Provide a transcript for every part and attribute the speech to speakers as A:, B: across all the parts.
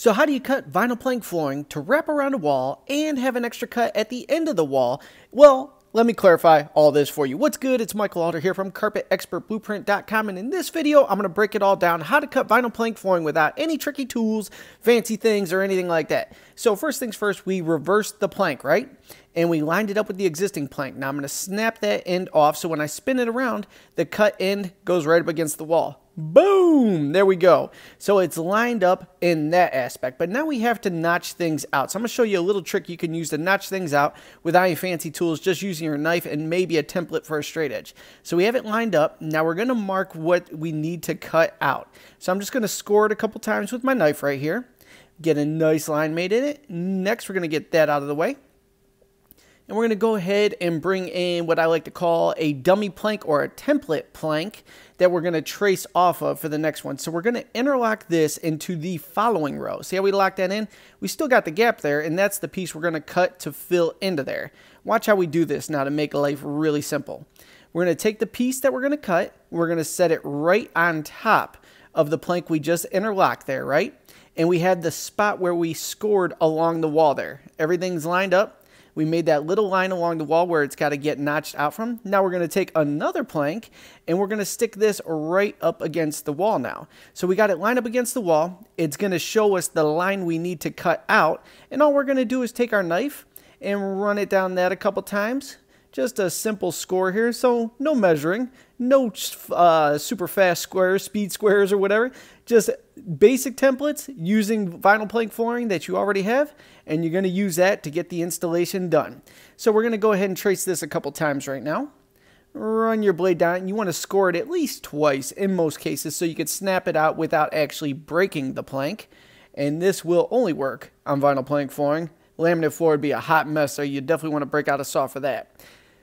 A: So how do you cut vinyl plank flooring to wrap around a wall and have an extra cut at the end of the wall? Well, let me clarify all this for you. What's good? It's Michael Alder here from CarpetExpertBlueprint.com and in this video, I'm going to break it all down how to cut vinyl plank flooring without any tricky tools, fancy things, or anything like that. So first things first, we reversed the plank, right? And we lined it up with the existing plank. Now I'm going to snap that end off so when I spin it around, the cut end goes right up against the wall. Boom! There we go. So it's lined up in that aspect. But now we have to notch things out. So I'm going to show you a little trick you can use to notch things out without any fancy tools, just using your knife and maybe a template for a straight edge. So we have it lined up. Now we're going to mark what we need to cut out. So I'm just going to score it a couple times with my knife right here. Get a nice line made in it. Next, we're going to get that out of the way. And we're going to go ahead and bring in what I like to call a dummy plank or a template plank that we're going to trace off of for the next one. So we're going to interlock this into the following row. See how we lock that in? We still got the gap there, and that's the piece we're going to cut to fill into there. Watch how we do this now to make life really simple. We're going to take the piece that we're going to cut, we're going to set it right on top of the plank we just interlocked there, right? And we had the spot where we scored along the wall there. Everything's lined up we made that little line along the wall where it's got to get notched out from. Now we're going to take another plank and we're going to stick this right up against the wall now. So we got it lined up against the wall. It's going to show us the line we need to cut out. And all we're going to do is take our knife and run it down that a couple times. Just a simple score here, so no measuring, no uh, super fast squares, speed squares or whatever. Just basic templates using vinyl plank flooring that you already have, and you're going to use that to get the installation done. So we're going to go ahead and trace this a couple times right now. Run your blade down, and you want to score it at least twice in most cases so you can snap it out without actually breaking the plank. And this will only work on vinyl plank flooring. Laminate floor would be a hot mess, so you definitely want to break out a saw for that.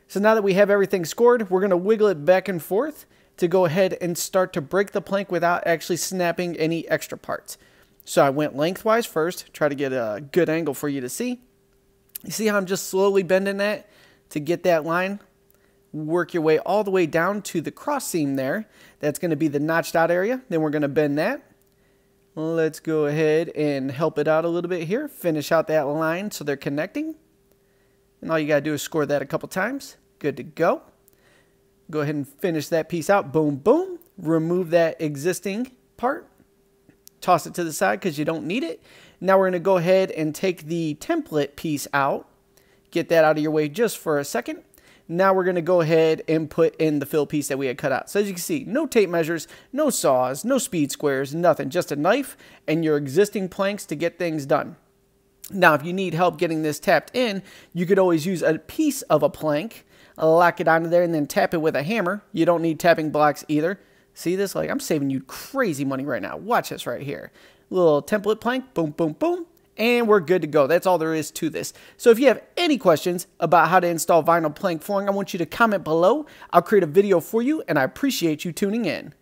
A: So now that we have everything scored, we're going to wiggle it back and forth to go ahead and start to break the plank without actually snapping any extra parts. So I went lengthwise first, try to get a good angle for you to see. You see how I'm just slowly bending that to get that line? Work your way all the way down to the cross seam there. That's going to be the notched out area. Then we're going to bend that. Let's go ahead and help it out a little bit here. Finish out that line so they're connecting. And all you got to do is score that a couple times. Good to go. Go ahead and finish that piece out. Boom, boom. Remove that existing part. Toss it to the side because you don't need it. Now we're going to go ahead and take the template piece out. Get that out of your way just for a second. Now we're going to go ahead and put in the fill piece that we had cut out. So as you can see, no tape measures, no saws, no speed squares, nothing. Just a knife and your existing planks to get things done. Now, if you need help getting this tapped in, you could always use a piece of a plank, lock it onto there, and then tap it with a hammer. You don't need tapping blocks either. See this? Like, I'm saving you crazy money right now. Watch this right here. Little template plank, boom, boom, boom, and we're good to go. That's all there is to this. So if you have any questions about how to install vinyl plank flooring, I want you to comment below. I'll create a video for you, and I appreciate you tuning in.